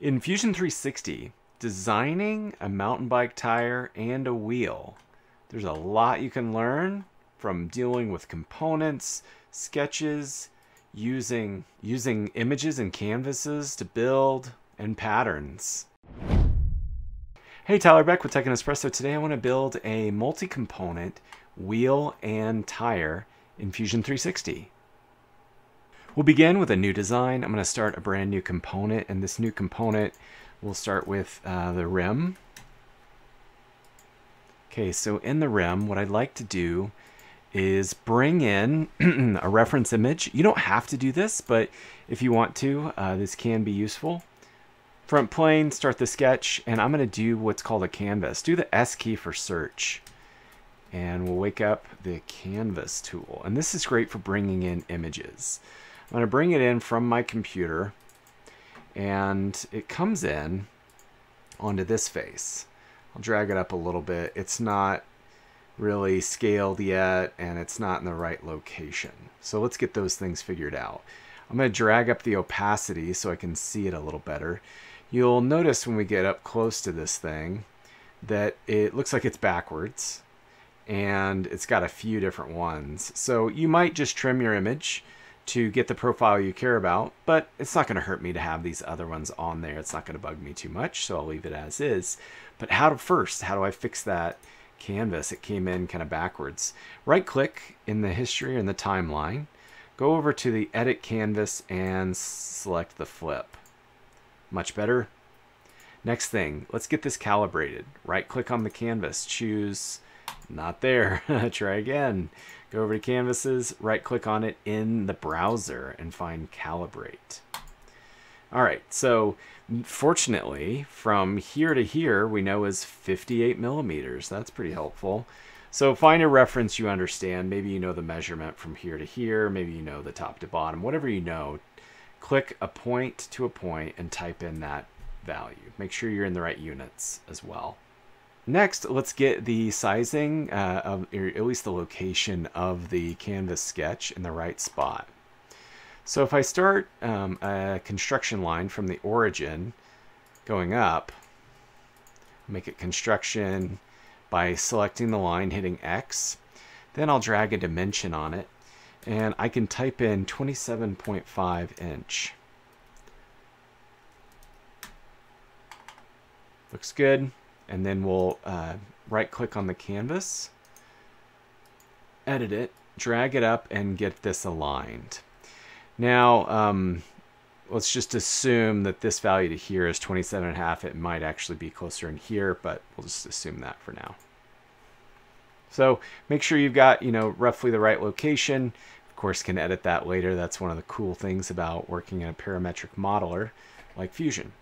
In Fusion 360, designing a mountain bike tire and a wheel, there's a lot you can learn from dealing with components, sketches, using using images and canvases to build and patterns. Hey, Tyler Beck with Tech and Espresso. Today I want to build a multi-component wheel and tire in Fusion 360. We'll begin with a new design. I'm going to start a brand new component, and this new component will start with uh, the rim. Okay, so in the rim, what I'd like to do is bring in a reference image. You don't have to do this, but if you want to, uh, this can be useful. Front plane, start the sketch, and I'm going to do what's called a canvas. Do the S key for search, and we'll wake up the canvas tool. And this is great for bringing in images. I'm going to bring it in from my computer and it comes in onto this face. I'll drag it up a little bit. It's not really scaled yet and it's not in the right location. So let's get those things figured out. I'm going to drag up the opacity so I can see it a little better. You'll notice when we get up close to this thing that it looks like it's backwards and it's got a few different ones. So you might just trim your image to get the profile you care about, but it's not going to hurt me to have these other ones on there. It's not going to bug me too much, so I'll leave it as is. But how to first, how do I fix that canvas? It came in kind of backwards. Right click in the history or in the timeline, go over to the edit canvas and select the flip. Much better. Next thing, let's get this calibrated. Right click on the canvas, choose not there. Try again. Go over to canvases, right click on it in the browser and find calibrate. All right, so fortunately from here to here we know is 58 millimeters. That's pretty helpful. So find a reference you understand. Maybe you know the measurement from here to here. Maybe you know the top to bottom. Whatever you know, click a point to a point and type in that value. Make sure you're in the right units as well. Next, let's get the sizing uh, of, or at least the location of the canvas sketch in the right spot. So if I start um, a construction line from the origin going up, make it construction by selecting the line, hitting X, then I'll drag a dimension on it, and I can type in 27.5 inch. Looks good and then we'll uh, right click on the canvas, edit it, drag it up and get this aligned. Now, um, let's just assume that this value to here is 27 and a half. It might actually be closer in here, but we'll just assume that for now. So make sure you've got, you know, roughly the right location. Of course, can edit that later. That's one of the cool things about working in a parametric modeler like Fusion.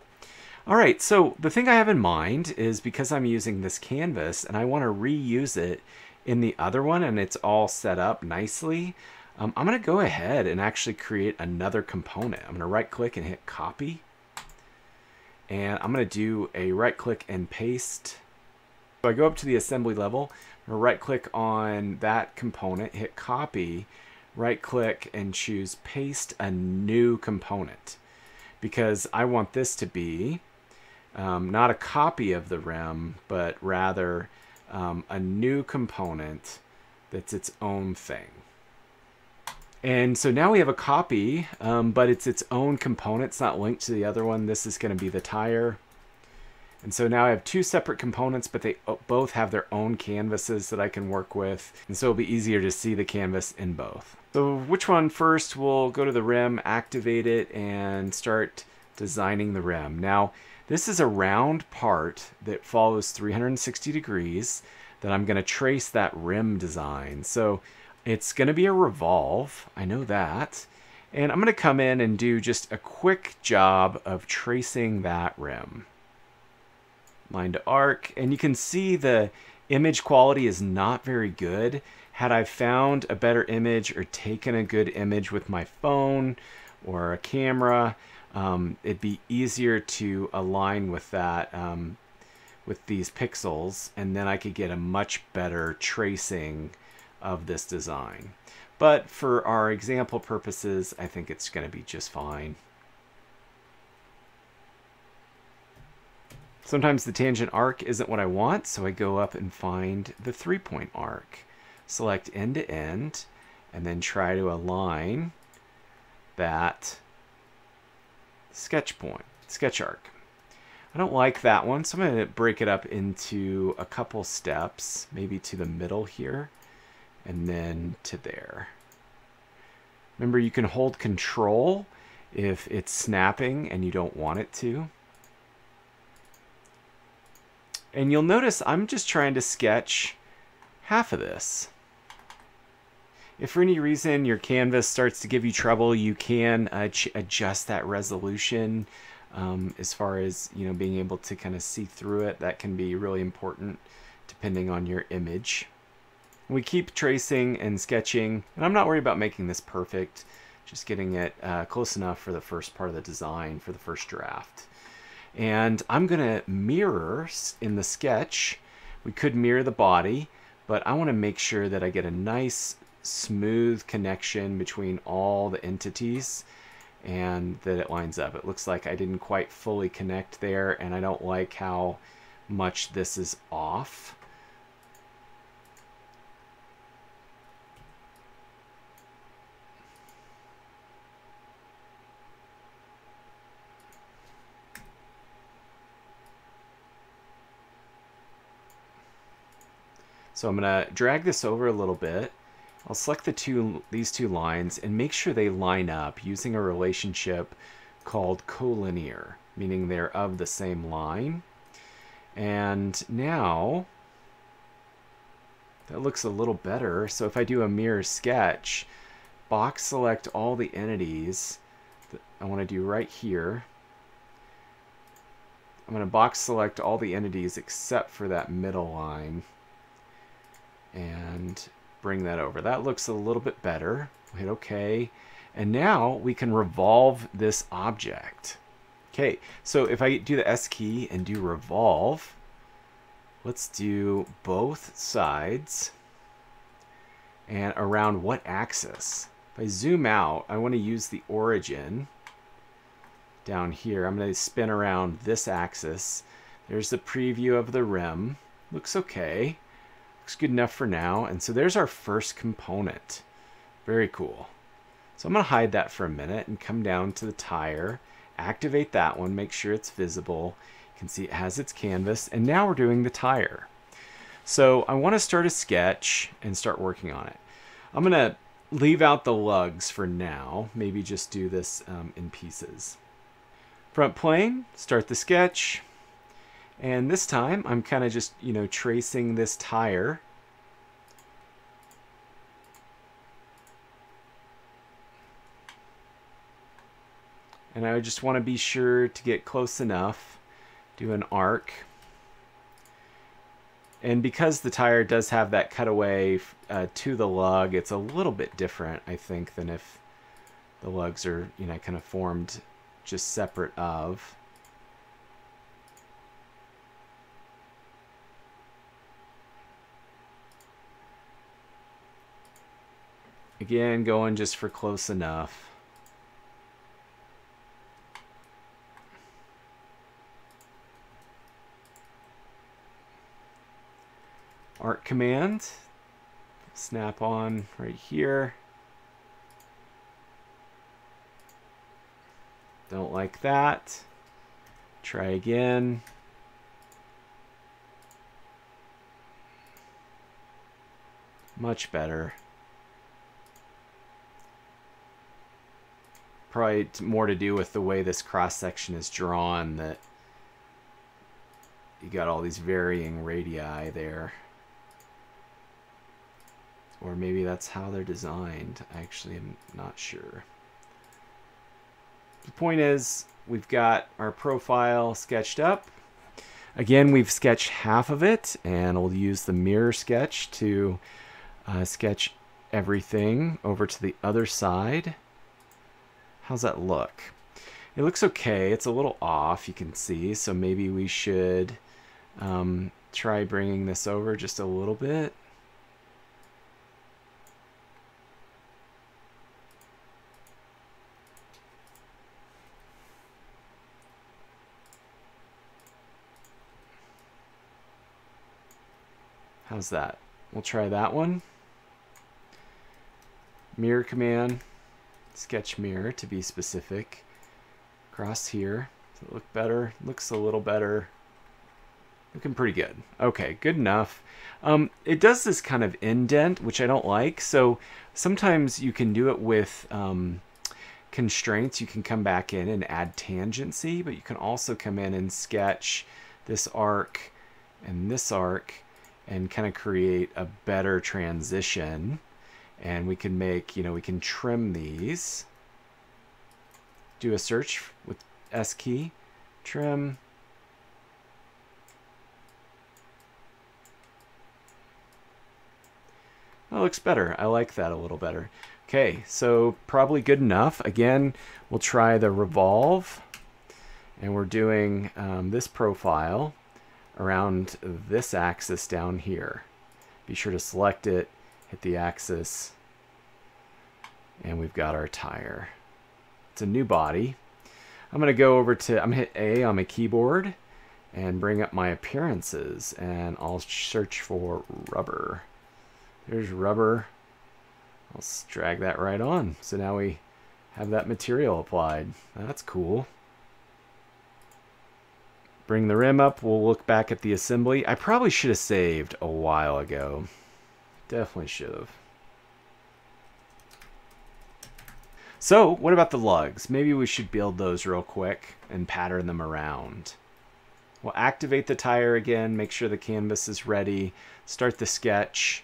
All right, so the thing I have in mind is because I'm using this canvas and I want to reuse it in the other one and it's all set up nicely, um, I'm going to go ahead and actually create another component. I'm going to right click and hit copy. And I'm going to do a right click and paste. So I go up to the assembly level, right click on that component, hit copy, right click and choose paste a new component because I want this to be um, not a copy of the rim, but rather um, a new component that's its own thing. And so now we have a copy, um, but it's its own component. It's not linked to the other one. This is going to be the tire. And so now I have two separate components, but they both have their own canvases that I can work with. And so it'll be easier to see the canvas in both. So which one first? We'll go to the rim, activate it, and start designing the rim. Now, this is a round part that follows 360 degrees that I'm going to trace that rim design. So it's going to be a revolve. I know that. And I'm going to come in and do just a quick job of tracing that rim. Line to arc. And you can see the image quality is not very good. Had I found a better image or taken a good image with my phone or a camera, um, it'd be easier to align with that um, with these pixels and then I could get a much better tracing of this design. But for our example purposes, I think it's going to be just fine. Sometimes the tangent arc isn't what I want, so I go up and find the three-point arc. Select end to end, and then try to align that sketch point, sketch arc. I don't like that one, so I'm going to break it up into a couple steps, maybe to the middle here, and then to there. Remember, you can hold control if it's snapping and you don't want it to. And you'll notice I'm just trying to sketch half of this. If for any reason your canvas starts to give you trouble, you can uh, adjust that resolution um, as far as you know being able to kind of see through it. That can be really important depending on your image. We keep tracing and sketching, and I'm not worried about making this perfect, just getting it uh, close enough for the first part of the design, for the first draft. And I'm going to mirror in the sketch. We could mirror the body, but I want to make sure that I get a nice smooth connection between all the entities and that it lines up. It looks like I didn't quite fully connect there and I don't like how much this is off. So I'm going to drag this over a little bit. I'll select the two these two lines and make sure they line up using a relationship called collinear, meaning they're of the same line. And now that looks a little better. So if I do a mirror sketch, box select all the entities that I want to do right here. I'm going to box select all the entities except for that middle line and bring that over. That looks a little bit better. Hit OK. And now we can revolve this object. Okay, so if I do the S key and do revolve, let's do both sides. And around what axis? If I zoom out, I want to use the origin down here. I'm going to spin around this axis. There's the preview of the rim. Looks okay. Looks good enough for now. And so there's our first component. Very cool. So I'm going to hide that for a minute and come down to the tire, activate that one, make sure it's visible. You can see it has its canvas. And now we're doing the tire. So I want to start a sketch and start working on it. I'm going to leave out the lugs for now. Maybe just do this um, in pieces. Front plane, start the sketch. And this time I'm kind of just, you know, tracing this tire. And I just want to be sure to get close enough, do an arc. And because the tire does have that cutaway uh, to the lug, it's a little bit different, I think, than if the lugs are, you know, kind of formed just separate of. Again, going just for close enough. Arc command, snap on right here. Don't like that. Try again. Much better. Probably more to do with the way this cross section is drawn that you got all these varying radii there. Or maybe that's how they're designed. I actually am not sure. The point is, we've got our profile sketched up. Again, we've sketched half of it, and we'll use the mirror sketch to uh, sketch everything over to the other side. How's that look? It looks okay. It's a little off, you can see, so maybe we should um, try bringing this over just a little bit. How's that? We'll try that one. Mirror command sketch mirror to be specific. Across here. Does it look better? Looks a little better. Looking pretty good. Okay, good enough. Um, it does this kind of indent, which I don't like. So sometimes you can do it with um, constraints. You can come back in and add tangency, but you can also come in and sketch this arc and this arc and kind of create a better transition. And we can make, you know, we can trim these. Do a search with S key, trim, That looks better. I like that a little better. Okay, so probably good enough. Again, we'll try the revolve. And we're doing um, this profile around this axis down here. Be sure to select it, hit the axis, and we've got our tire. It's a new body. I'm to go over to, I'm to hit A on my keyboard and bring up my appearances, and I'll search for rubber. There's rubber. I'll drag that right on. So now we have that material applied. That's cool. Bring the rim up. We'll look back at the assembly. I probably should have saved a while ago. Definitely should have. So, what about the lugs? Maybe we should build those real quick and pattern them around. We'll activate the tire again, make sure the canvas is ready, start the sketch,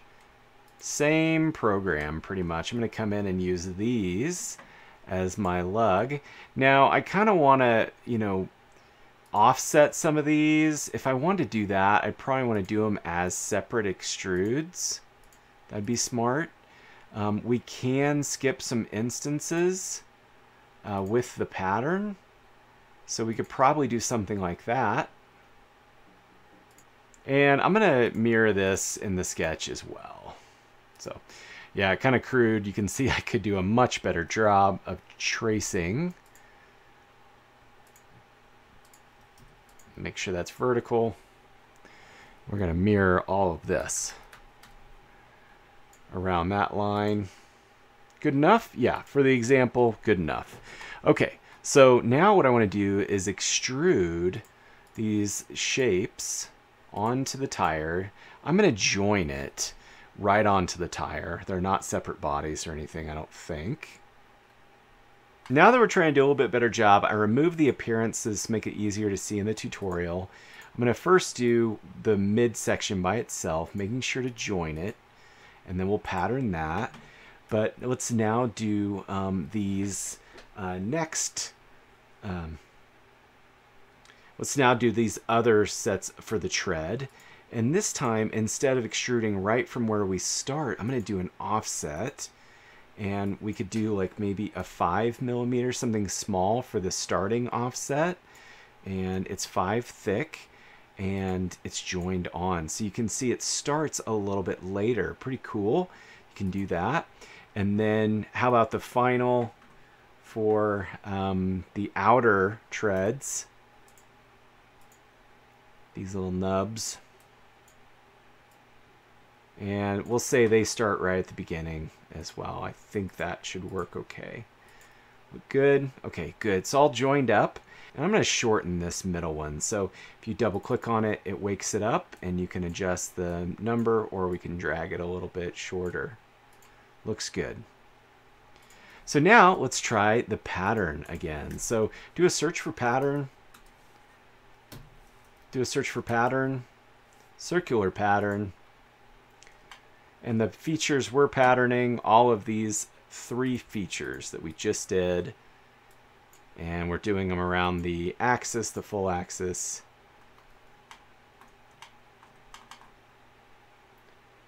same program pretty much. I'm going to come in and use these as my lug. Now I kind of want to, you know, offset some of these. If I want to do that, I probably want to do them as separate extrudes. That'd be smart. Um, we can skip some instances uh, with the pattern. So we could probably do something like that. And I'm going to mirror this in the sketch as well. So yeah, kind of crude. You can see I could do a much better job of tracing. Make sure that's vertical. We're going to mirror all of this around that line. Good enough? Yeah, for the example, good enough. Okay, so now what I want to do is extrude these shapes onto the tire. I'm going to join it right onto the tire. They're not separate bodies or anything, I don't think. Now that we're trying to do a little bit better job, I remove the appearances to make it easier to see in the tutorial. I'm going to first do the midsection by itself, making sure to join it, and then we'll pattern that. But let's now do um, these uh, next, um, let's now do these other sets for the tread. And this time, instead of extruding right from where we start, I'm going to do an offset. And we could do like maybe a five millimeter, something small for the starting offset. And it's five thick and it's joined on. So you can see it starts a little bit later. Pretty cool. You can do that. And then how about the final for um, the outer treads? These little nubs. And we'll say they start right at the beginning as well. I think that should work okay. Good. Okay, good. It's all joined up. And I'm going to shorten this middle one. So if you double click on it, it wakes it up and you can adjust the number or we can drag it a little bit shorter. Looks good. So now let's try the pattern again. So do a search for pattern. Do a search for pattern. Circular pattern. And the features we're patterning, all of these three features that we just did. And we're doing them around the axis, the full axis.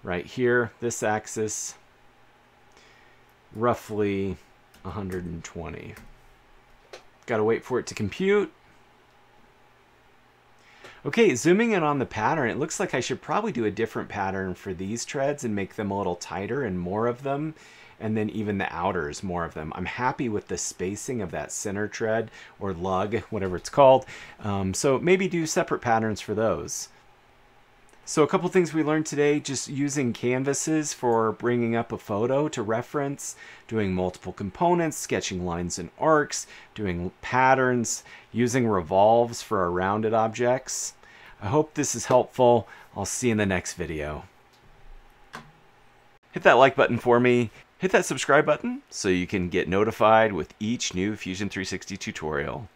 Right here, this axis, roughly 120. Got to wait for it to compute. Okay, zooming in on the pattern, it looks like I should probably do a different pattern for these treads and make them a little tighter and more of them, and then even the outers, more of them. I'm happy with the spacing of that center tread or lug, whatever it's called. Um, so maybe do separate patterns for those. So a couple things we learned today, just using canvases for bringing up a photo to reference, doing multiple components, sketching lines and arcs, doing patterns, using revolves for our rounded objects. I hope this is helpful. I'll see you in the next video. Hit that like button for me. Hit that subscribe button so you can get notified with each new Fusion 360 tutorial.